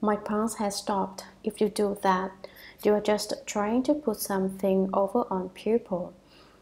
My pulse has stopped. If you do that, you are just trying to put something over on people.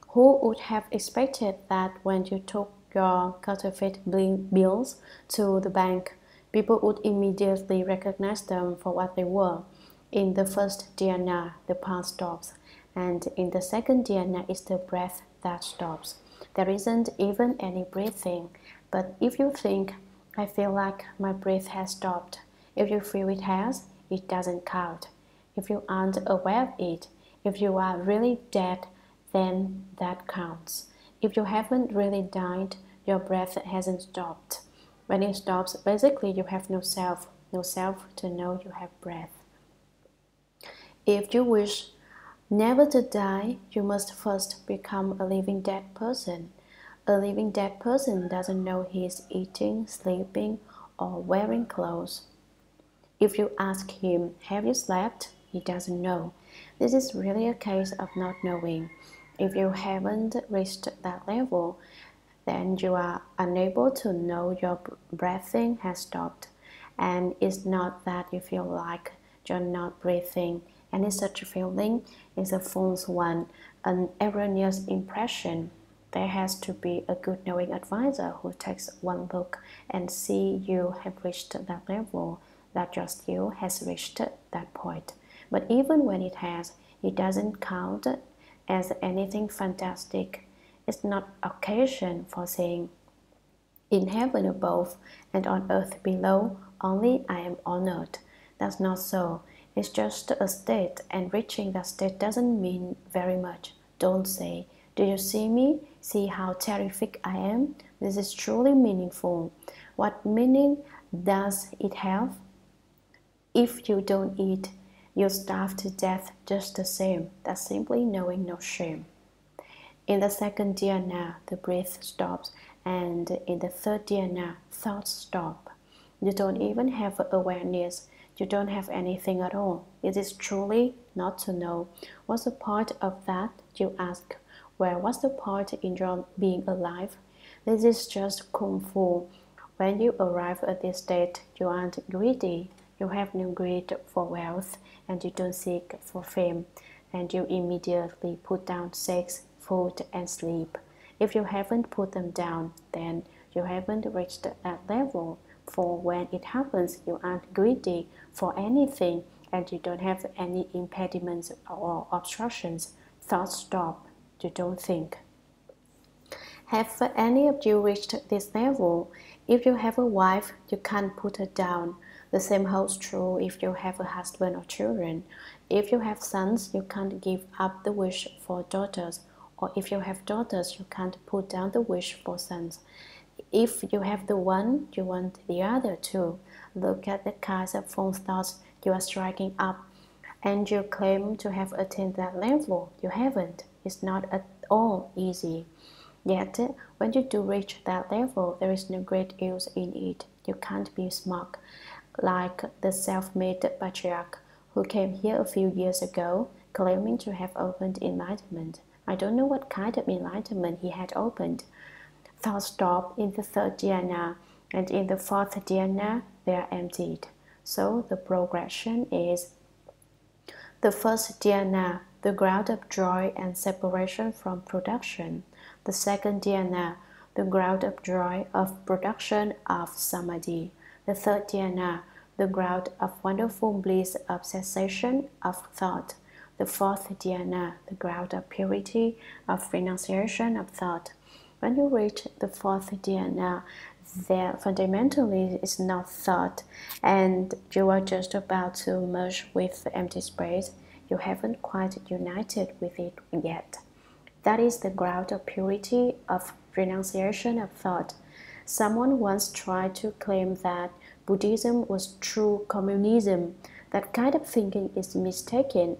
Who would have expected that when you took your counterfeit bills to the bank, people would immediately recognize them for what they were? In the first dhyana, the pulse stops, and in the second dhyana, it's the breath that stops. There isn't even any breathing, but if you think, I feel like my breath has stopped, if you feel it has, it doesn't count. If you aren't aware of it, if you are really dead, then that counts. If you haven't really died, your breath hasn't stopped. When it stops, basically you have no self, no self to know you have breath. If you wish never to die, you must first become a living dead person. A living dead person doesn't know he is eating, sleeping, or wearing clothes. If you ask him, Have you slept? he doesn't know. This is really a case of not knowing. If you haven't reached that level, then you are unable to know your breathing has stopped. And it's not that you feel like you're not breathing. Any such feeling is a false one, an erroneous impression. There has to be a good knowing advisor who takes one look and see you have reached that level, that your skill has reached that point. But even when it has, it doesn't count as anything fantastic. It's not occasion for saying, In heaven above and on earth below, only I am honored. That's not so. It's just a state, and reaching that state doesn't mean very much. Don't say, Do you see me? See how terrific I am? This is truly meaningful. What meaning does it have? If you don't eat, you'll starve to death just the same. That's simply knowing no shame. In the second dhyana, the breath stops, and in the third dhyana, thoughts stop. You don't even have awareness. You don't have anything at all. It is truly not to know. What's the point of that? You ask. Well, what's the point in your being alive? This is just kung fu. When you arrive at this state, you aren't greedy. You have no greed for wealth and you don't seek for fame, and you immediately put down sex, food, and sleep. If you haven't put them down, then you haven't reached that level. For when it happens, you aren't greedy for anything and you don't have any impediments or obstructions. Thoughts stop. You don't think. Have any of you reached this level? If you have a wife, you can't put her down. The same holds true if you have a husband or children. If you have sons, you can't give up the wish for daughters, or if you have daughters, you can't put down the wish for sons. If you have the one, you want the other too. Look at the kinds of false thoughts you are striking up, and you claim to have attained that level. You haven't. It's not at all easy. Yet, when you do reach that level, there is no great use in it. You can't be smug like the self-made patriarch who came here a few years ago claiming to have opened enlightenment. I don't know what kind of enlightenment he had opened. Thoughts stop in the third dhyana, and in the fourth dhyana, they are emptied. So the progression is the first dhyana, the ground of joy and separation from production. The second dhyana, the ground of joy of production of samadhi. The third dhyana, the ground of wonderful bliss of cessation of thought. The fourth dhyana, the ground of purity of renunciation of thought. When you reach the fourth dhyana, there fundamentally is not thought, and you are just about to merge with the empty space. You haven't quite united with it yet. That is the ground of purity of renunciation of thought. Someone once tried to claim that Buddhism was true communism. That kind of thinking is mistaken.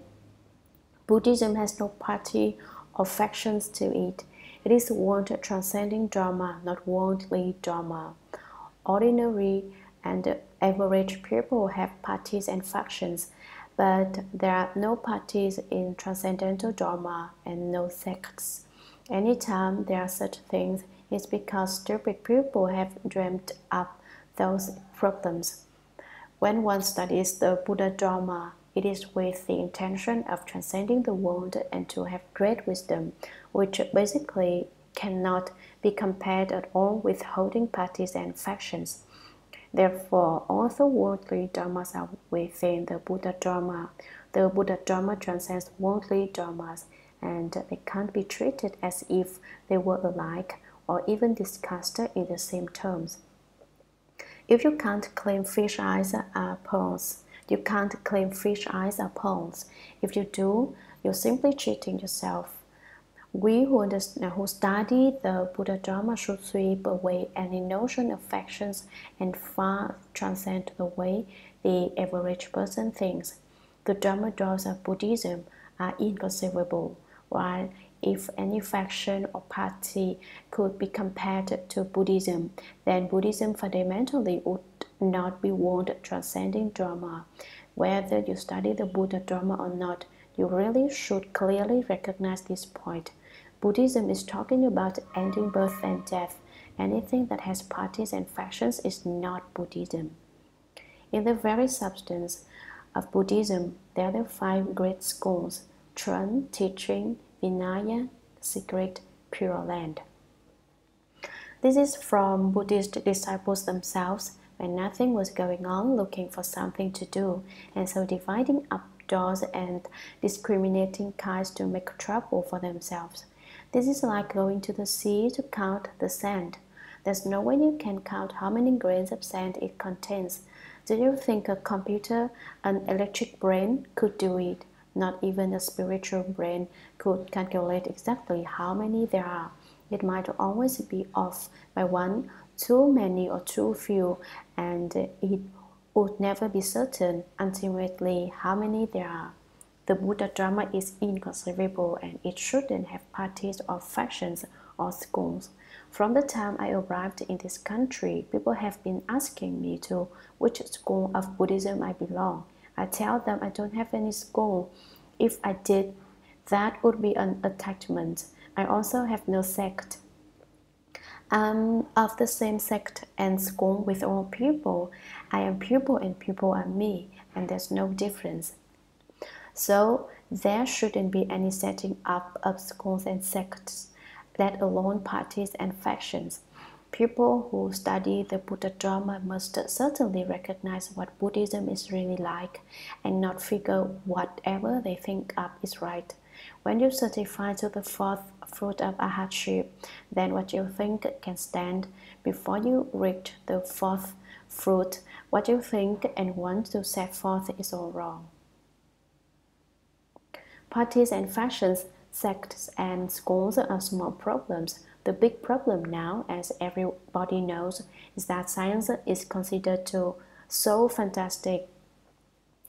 Buddhism has no party or factions to it. It is world transcending Dharma, not worldly Dharma. Ordinary and average people have parties and factions, but there are no parties in transcendental Dharma and no sects. Anytime there are such things, it's because stupid people have dreamed up those problems. When one studies the Buddha Dharma, it is with the intention of transcending the world and to have great wisdom, which basically cannot be compared at all with holding parties and factions. Therefore, all the worldly dharmas are within the Buddha Dharma. The Buddha Dharma transcends worldly dharmas, and they can't be treated as if they were alike or even discussed in the same terms. If you can't claim fish eyes are pearls, you can't claim fish eyes are pearls. If you do, you're simply cheating yourself. We who, who study the Buddha Dharma should sweep away any notion of factions and far transcend the way the average person thinks. The Dharma doors of Buddhism are inconceivable, while if any faction or party could be compared to Buddhism, then Buddhism fundamentally would not be world transcending Dharma. Whether you study the Buddha Dharma or not, you really should clearly recognize this point. Buddhism is talking about ending birth and death. Anything that has parties and factions is not Buddhism. In the very substance of Buddhism, there are the five great schools Chan, teaching, Vinaya, secret, Pure Land. This is from Buddhist disciples themselves when nothing was going on, looking for something to do, and so dividing up doors and discriminating kinds to make trouble for themselves. This is like going to the sea to count the sand. There's no way you can count how many grains of sand it contains. Do you think a computer, an electric brain, could do it? Not even a spiritual brain could calculate exactly how many there are. It might always be off by one, too many, or too few, and it would never be certain ultimately how many there are. The Buddha Dharma is inconceivable and it shouldn't have parties or factions or schools. From the time I arrived in this country, people have been asking me to which school of Buddhism I belong. I tell them I don't have any school. If I did, that would be an attachment. I also have no sect. I'm of the same sect and school with all people. I am pupil and people are me, and there's no difference. So there shouldn't be any setting up of schools and sects, let alone parties and factions. People who study the Buddha Dharma must certainly recognize what Buddhism is really like and not figure whatever they think up is right. When you certify to the fourth fruit of arhatship, then what you think can stand. Before you reach the fourth fruit, what you think and want to set forth is all wrong. Parties and factions, sects and schools are small problems the big problem now, as everybody knows, is that science is considered to so fantastic.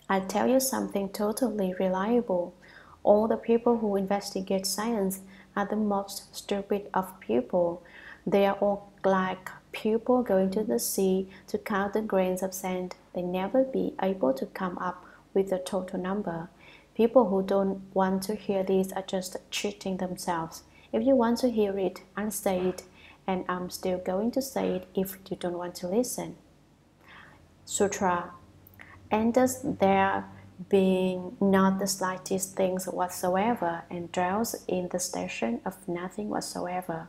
I'll tell you something totally reliable. All the people who investigate science are the most stupid of people. They are all like people going to the sea to count the grains of sand. They never be able to come up with the total number. People who don't want to hear this are just cheating themselves. If you want to hear it, I'll say it, and I'm still going to say it if you don't want to listen. Sutra. Does there being not the slightest things whatsoever and dwells in the station of nothing whatsoever.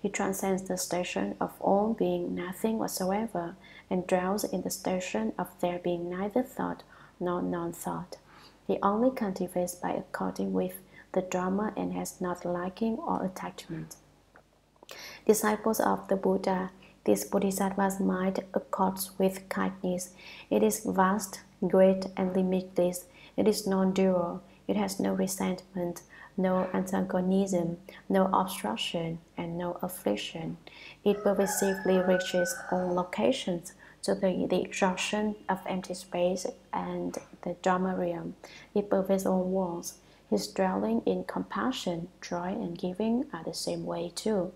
He transcends the station of all being nothing whatsoever and dwells in the station of there being neither thought nor non thought. He only cultivates by according with the Dharma and has not liking or attachment. Disciples of the Buddha, this Bodhisattva's mind accords with kindness. It is vast, great, and limitless. It is non-dual. It has no resentment, no antagonism, no obstruction, and no affliction. It pervasively reaches all locations to the, the exhaustion of empty space and the Dharma realm. It pervades all worlds. His dwelling in compassion, joy, and giving are the same way too.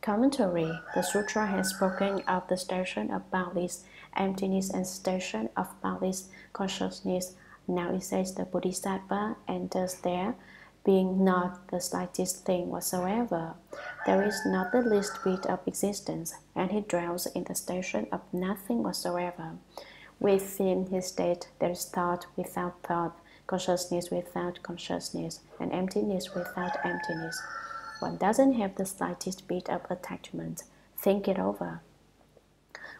Commentary The Sutra has spoken of the station of boundless emptiness and station of boundless consciousness. Now it says the Bodhisattva enters there, being not the slightest thing whatsoever. There is not the least bit of existence, and he dwells in the station of nothing whatsoever. Within his state, there is thought without thought, consciousness without consciousness, and emptiness without emptiness. One doesn't have the slightest bit of attachment. Think it over.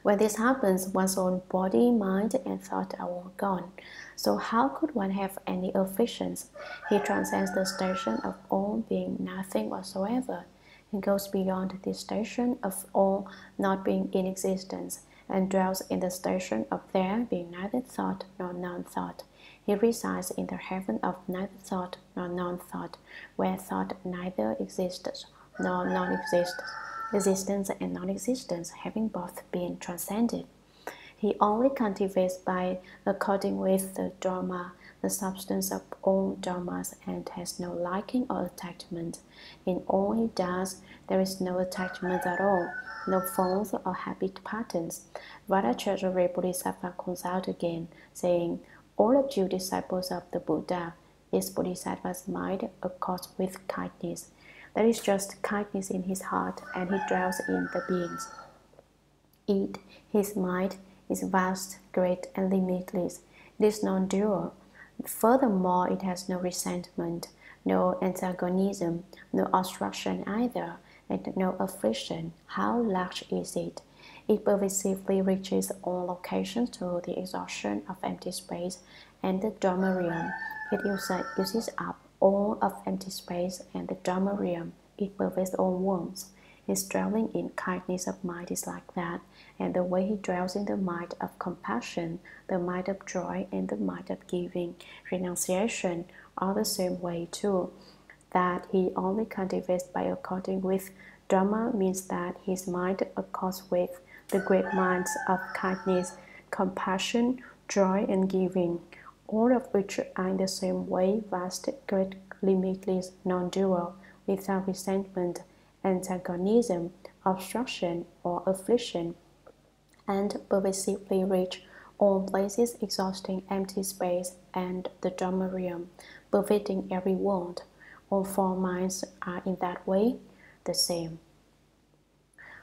When this happens, one's own body, mind, and thought are all gone. So how could one have any afflictions? He transcends the station of all being nothing whatsoever. He goes beyond the station of all not being in existence and dwells in the station of there being neither thought nor non-thought. He resides in the heaven of neither thought nor non-thought, where thought neither exists nor non-exists, existence and non-existence having both been transcended. He only cultivates by according with the Dharma, the substance of all dharmas, and has no liking or attachment. In all he does, there is no attachment at all no forms or habit patterns. Vajra Treasury Bodhisattva comes out again, saying, All of you disciples of the Buddha, this Bodhisattva's mind accords with kindness. There is just kindness in his heart, and he dwells in the beings. It, his mind, is vast, great, and limitless. It is non-dual. Furthermore, it has no resentment, no antagonism, no obstruction either and no affliction. How large is it? It pervasively reaches all locations to the exhaustion of empty space and the Dharma realm. It uses up all of empty space and the Dharma realm. It pervades all worlds. His dwelling in kindness of mind is like that, and the way he dwells in the mind of compassion, the mind of joy, and the mind of giving, renunciation are the same way too that he only cultivates by according with Dharma means that his mind accords with the great minds of kindness, compassion, joy, and giving, all of which are in the same way vast, great, limitless, non-dual, without resentment, antagonism, obstruction, or affliction, and pervasively reach all places exhausting empty space and the Dharma realm, pervading every world. All four minds are in that way the same.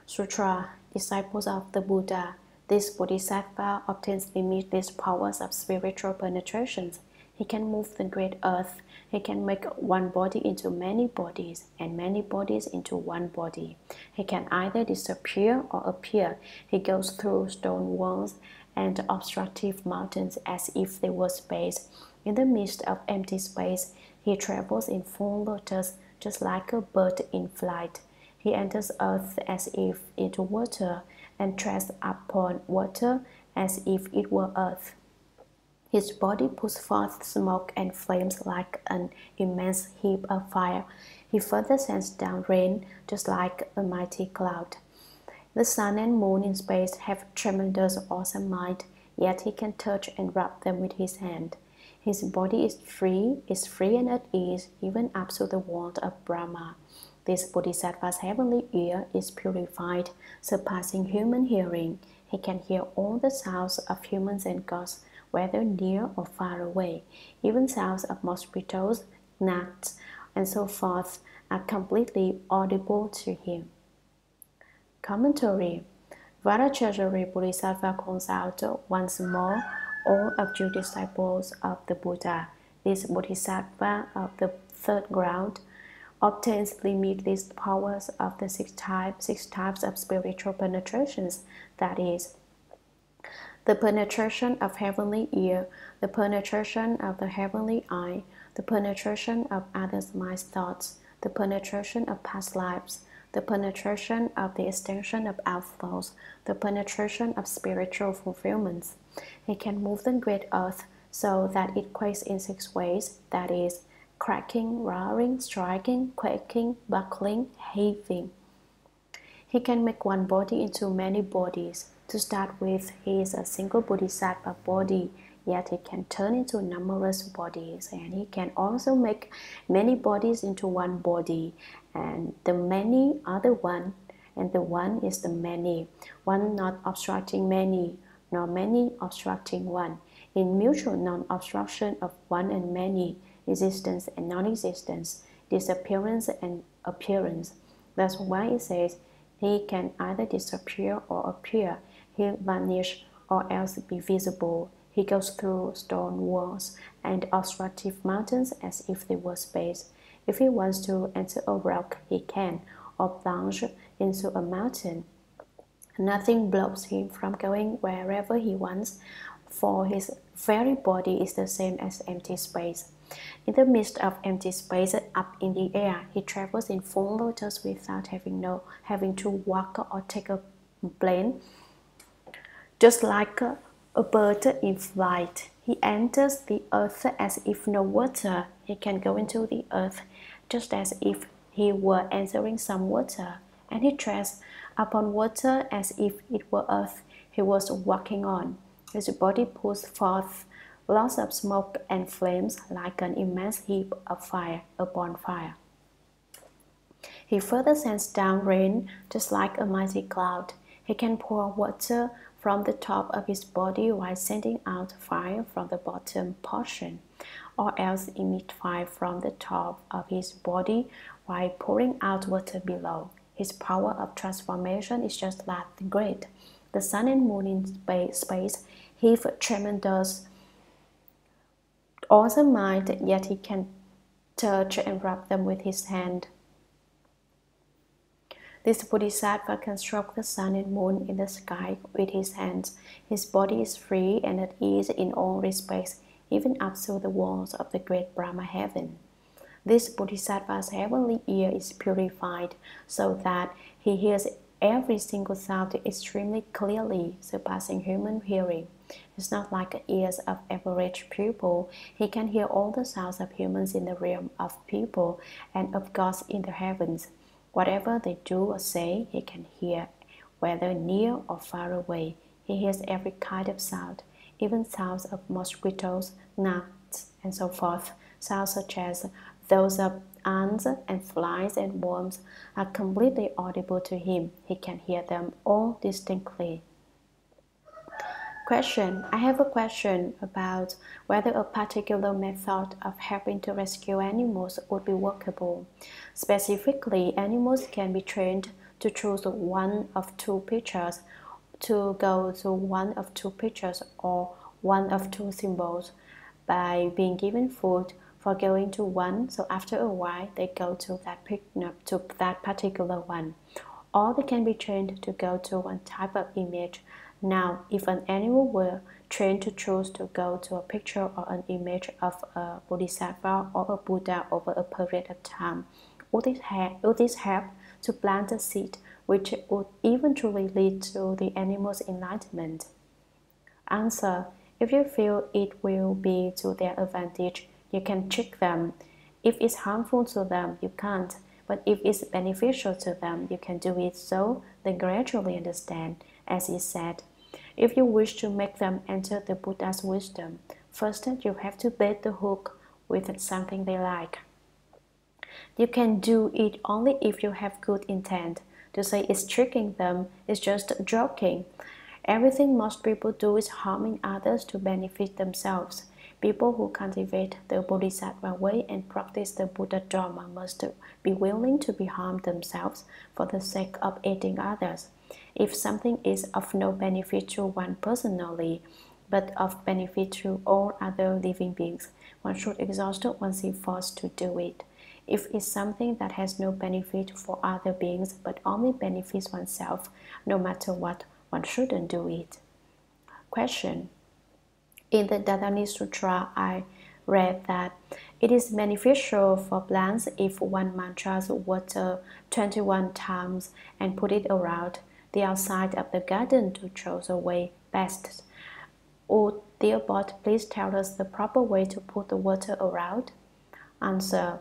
Sutra, disciples of the Buddha, this Bodhisattva obtains limitless powers of spiritual penetrations. He can move the great earth. He can make one body into many bodies and many bodies into one body. He can either disappear or appear. He goes through stone walls and obstructive mountains as if they were space. In the midst of empty space, he travels in full lotus, just like a bird in flight. He enters earth as if into water, and treads upon water as if it were earth. His body puts forth smoke and flames like an immense heap of fire. He further sends down rain, just like a mighty cloud. The sun and moon in space have tremendous awesome might, yet he can touch and rub them with his hand. His body is free, is free and at ease, even up to the world of Brahma. This Bodhisattva's heavenly ear is purified, surpassing human hearing. He can hear all the sounds of humans and gods, whether near or far away. Even sounds of mosquitoes, gnats, and so forth are completely audible to him. Commentary Vajra Treasury Bodhisattva calls out once more all of you disciples of the Buddha, this Bodhisattva of the third ground, obtains limitless powers of the six types, six types of spiritual penetrations, that is, the penetration of heavenly ear, the penetration of the heavenly eye, the penetration of others' mind thoughts, the penetration of past lives, the penetration of the extinction of outflows, the penetration of spiritual fulfillments. He can move the great earth so that it quakes in six ways, that is, cracking, roaring, striking, quaking, buckling, heaving. He can make one body into many bodies. To start with, he is a single bodhisattva body, yet he can turn into numerous bodies, and he can also make many bodies into one body, and the many are the one, and the one is the many, one not obstructing many, nor many obstructing one, in mutual non-obstruction of one and many, existence and non-existence, disappearance and appearance. That's why it says he can either disappear or appear. He vanish or else be visible. He goes through stone walls and obstructive mountains as if they were space. If he wants to enter a rock, he can, or plunge into a mountain. Nothing blocks him from going wherever he wants, for his very body is the same as empty space. In the midst of empty space up in the air, he travels in full lotus without having no having to walk or take a plane. Just like a, bird in flight, he enters the earth as if no water. He can go into the earth just as if he were entering some water, and he treads upon water as if it were earth he was walking on. His body pours forth lots of smoke and flames like an immense heap of fire, a bonfire. He further sends down rain just like a mighty cloud. He can pour water from the top of his body while sending out fire from the bottom portion, or else emit fire from the top of his body while pouring out water below. His power of transformation is just that great. The sun and moon in space heave tremendous awesome mind, yet he can touch and rub them with his hand. This Bodhisattva can stroke the sun and moon in the sky with his hands. His body is free and at ease in all respects, even up to the walls of the great Brahma heaven. This Bodhisattva's heavenly ear is purified so that he hears every single sound extremely clearly, surpassing human hearing. It's not like the ears of average people. He can hear all the sounds of humans in the realm of people and of gods in the heavens. Whatever they do or say, he can hear, whether near or far away. He hears every kind of sound, even sounds of mosquitoes, gnats, and so forth. Sounds such as those of ants and flies and worms are completely audible to him. He can hear them all distinctly. Question I have a question about whether a particular method of helping to rescue animals would be workable. Specifically, animals can be trained to choose one of two pictures, to go to one of two pictures or one of two symbols by being given food for going to one. So after a while, they go to that pic- to that particular one, or they can be trained to go to one type of image now, if an animal were trained to choose to go to a picture or an image of a bodhisattva or a Buddha over a period of time, would this, help, would help to plant a seed which would eventually lead to the animal's enlightenment? Answer If you feel it will be to their advantage, you can trick them. If it's harmful to them, you can't. But if it's beneficial to them, you can do it so they gradually understand, as he said if you wish to make them enter the Buddha's wisdom, first you have to bait the hook with something they like. You can do it only if you have good intent. To say it's tricking them is just joking. Everything most people do is harming others to benefit themselves. People who cultivate the Bodhisattva way and practice the Buddha Dharma must be willing to be harmed themselves for the sake of aiding others. If something is of no benefit to one personally, but of benefit to all other living beings, one should exhaust one's efforts to do it. If it's something that has no benefit for other beings but only benefits oneself, no matter what, one shouldn't do it. Question In the Dharani Sutra, I read that it is beneficial for plants if one mantras water 21 times and put it around the outside of the garden to show the way best. Would dear bot please tell us the proper way to put the water around? Answer.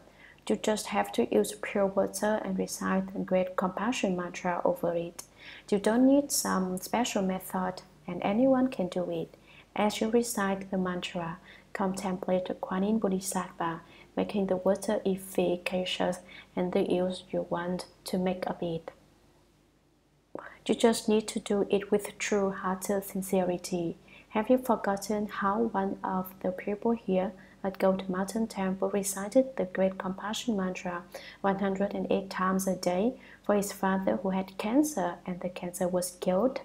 You just have to use pure water and recite the great compassion mantra over it. You don't need some special method and anyone can do it. As you recite the mantra, contemplate the Kuan Yin Bodhisattva, making the water efficacious and the use you want to make of it. You just need to do it with true hearted sincerity. Have you forgotten how one of the people here at Gold Mountain Temple recited the Great Compassion Mantra 108 times a day for his father who had cancer and the cancer was killed?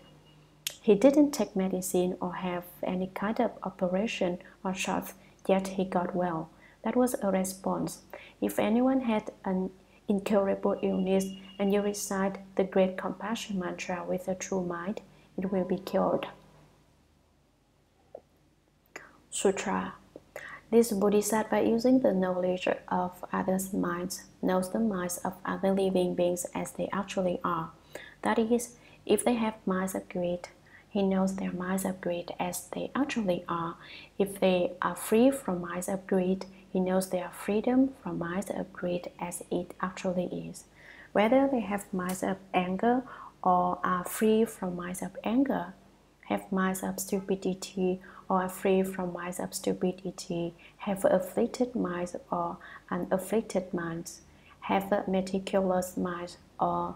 He didn't take medicine or have any kind of operation or shots, yet he got well. That was a response. If anyone had an incurable illness and you recite the great compassion mantra with a true mind, it will be cured. Sutra this bodhisattva, by using the knowledge of others' minds, knows the minds of other living beings as they actually are. That is, if they have minds of greed, he knows their minds of greed as they actually are. If they are free from minds of greed, he knows their freedom from minds of greed as it actually is. Whether they have minds of anger or are free from minds of anger, have minds of stupidity or are free from minds of stupidity, have afflicted minds or unafflicted minds, have meticulous minds or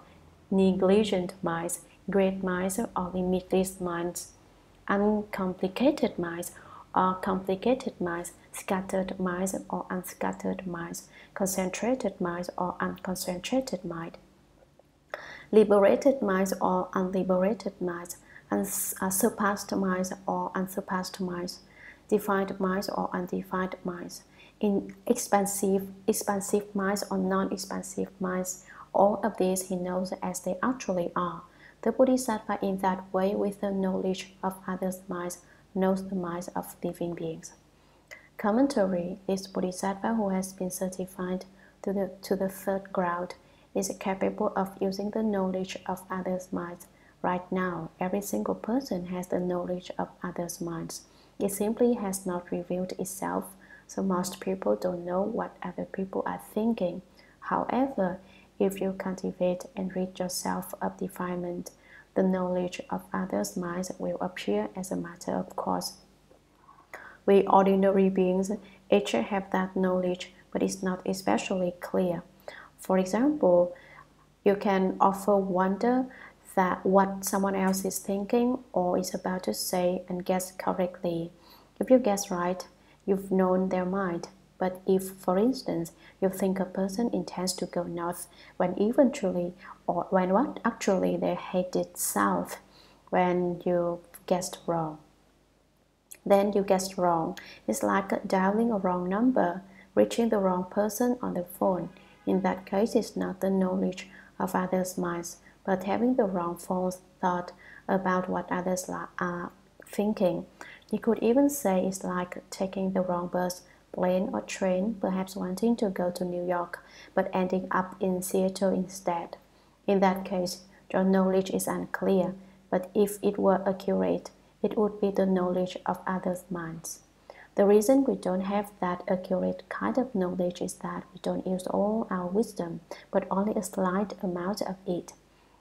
negligent minds, great minds or limitless minds, uncomplicated minds or complicated minds, scattered minds or unscattered minds, concentrated minds or unconcentrated mind, liberated minds or unliberated minds, unsurpassed uh, minds or unsurpassed minds, defined minds or undefined minds, in expansive, expansive minds or non-expansive minds. All of these he knows as they actually are. The Bodhisattva in that way with the knowledge of others' minds knows the minds of living beings. Commentary This Bodhisattva who has been certified to the, to the third ground is capable of using the knowledge of others' minds Right now, every single person has the knowledge of others' minds. It simply has not revealed itself, so most people don't know what other people are thinking. However, if you cultivate and rid yourself of defilement, the knowledge of others' minds will appear as a matter of course. We ordinary beings each have that knowledge, but it's not especially clear. For example, you can often wonder that what someone else is thinking or is about to say and guess correctly. If you guess right, you've known their mind. But if, for instance, you think a person intends to go north when eventually or when what actually they headed south, when you guessed wrong, then you guessed wrong. It's like dialing a wrong number, reaching the wrong person on the phone. In that case, it's not the knowledge of others' minds, but having the wrong false thought about what others are thinking. You could even say it's like taking the wrong bus, plane, or train, perhaps wanting to go to New York, but ending up in Seattle instead. In that case, your knowledge is unclear, but if it were accurate, it would be the knowledge of others' minds. The reason we don't have that accurate kind of knowledge is that we don't use all our wisdom, but only a slight amount of it.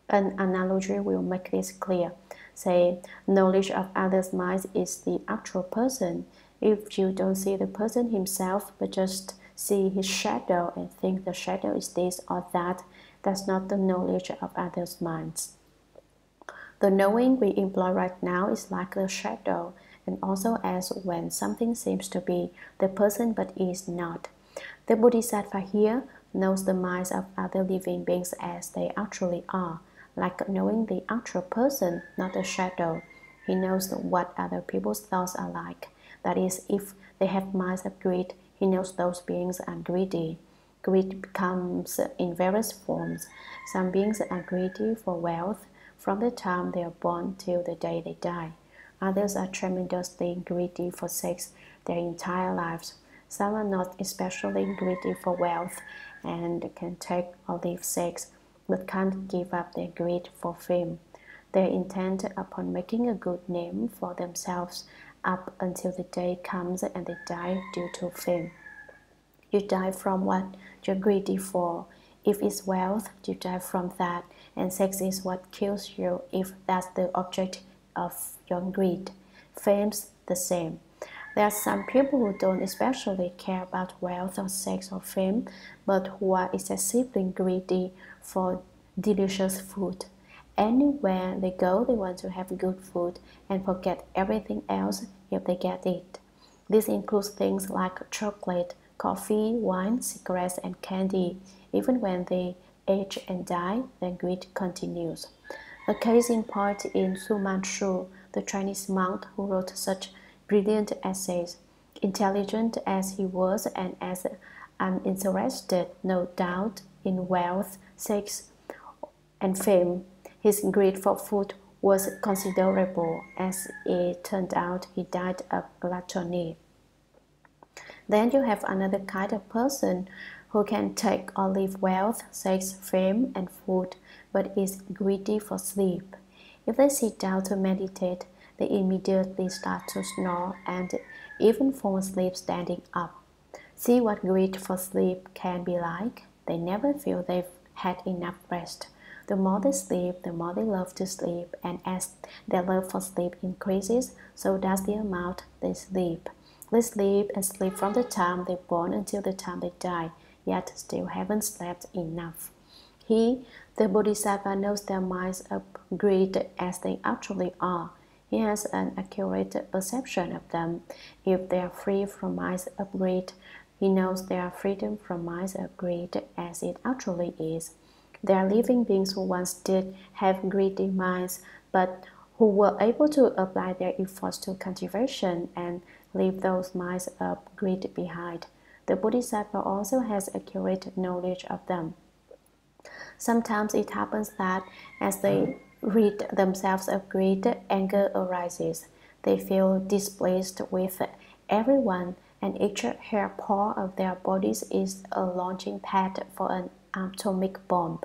An analogy will make this clear. Say, knowledge of others' minds is the actual person. If you don't see the person himself, but just see his shadow and think the shadow is this or that, that's not the knowledge of others' minds. The knowing we employ right now is like the shadow, and also as when something seems to be the person but is not. The Bodhisattva here knows the minds of other living beings as they actually are like knowing the actual person, not the shadow. He knows what other people's thoughts are like. That is, if they have minds of greed, he knows those beings are greedy. Greed comes in various forms. Some beings are greedy for wealth from the time they are born till the day they die. Others are tremendously greedy for sex their entire lives. Some are not especially greedy for wealth and can take or leave sex but can't give up their greed for fame. They're intent upon making a good name for themselves up until the day comes and they die due to fame. You die from what you're greedy for. If it's wealth, you die from that, and sex is what kills you if that's the object of your greed. Fame's the same. There are some people who don't especially care about wealth or sex or fame, but who are excessively greedy for delicious food. Anywhere they go, they want to have good food and forget everything else if they get it. This includes things like chocolate, coffee, wine, cigarettes, and candy. Even when they age and die, their greed continues. A case in point in Su Manshu, the Chinese monk who wrote such brilliant essays. Intelligent as he was and as uninterested, no doubt, in wealth, sex, and fame, his greed for food was considerable. As it turned out, he died of gluttony. Then you have another kind of person who can take or leave wealth, sex, fame, and food, but is greedy for sleep. If they sit down to meditate, they immediately start to snore and even fall asleep standing up. See what greed for sleep can be like. They never feel they've had enough rest. The more they sleep, the more they love to sleep, and as their love for sleep increases, so does the amount they sleep. They sleep and sleep from the time they're born until the time they die, yet still haven't slept enough. He, the Bodhisattva, knows their minds are great as they actually are. He has an accurate perception of them. If they are free from minds of greed, he knows their freedom from minds of greed as it actually is. There are living beings who once did have greedy minds, but who were able to apply their efforts to cultivation and leave those minds of greed behind. The Bodhisattva also has accurate knowledge of them. Sometimes it happens that as they rid themselves of greed, anger arises. They feel displeased with everyone, and each hair paw of their bodies is a launching pad for an atomic bomb.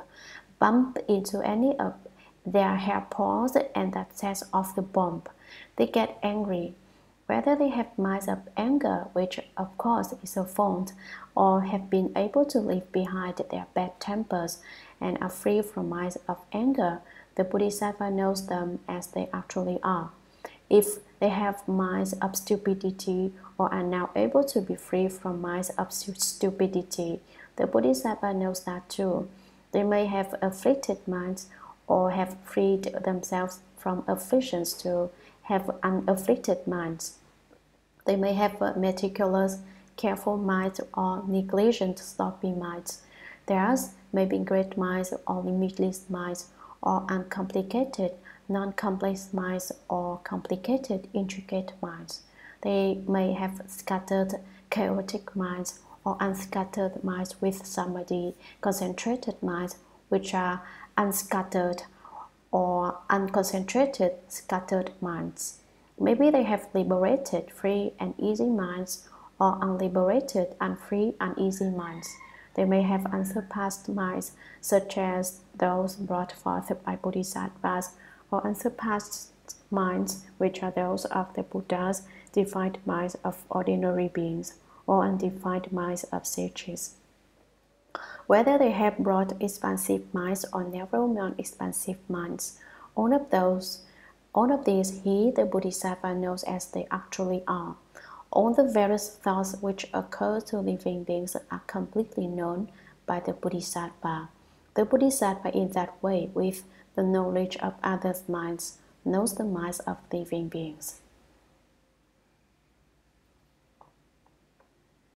Bump into any of their hair paws and that sets off the bomb. They get angry. Whether they have minds of anger, which of course is a fault, or have been able to leave behind their bad tempers and are free from minds of anger, the Bodhisattva knows them as they actually are. If they have minds of stupidity or are now able to be free from minds of stupidity, the Bodhisattva knows that too. They may have afflicted minds or have freed themselves from afflictions to have unafflicted minds. They may have meticulous, careful minds or negligent, sloppy minds. Theirs may be great minds or limitless minds or uncomplicated, non-complex minds or complicated, intricate minds. They may have scattered, chaotic minds or unscattered minds with samadhi, concentrated minds which are unscattered or unconcentrated scattered minds. Maybe they have liberated, free and easy minds or unliberated, unfree, uneasy minds. They may have unsurpassed minds, such as those brought forth by bodhisattvas, or unsurpassed minds, which are those of the Buddhas, defined minds of ordinary beings or undefined minds of sages. Whether they have broad expansive minds or narrow non-expansive minds, all of those, all of these he, the Bodhisattva, knows as they actually are. All the various thoughts which occur to living beings are completely known by the Bodhisattva. The Bodhisattva, in that way, with the knowledge of others' minds, knows the minds of living beings.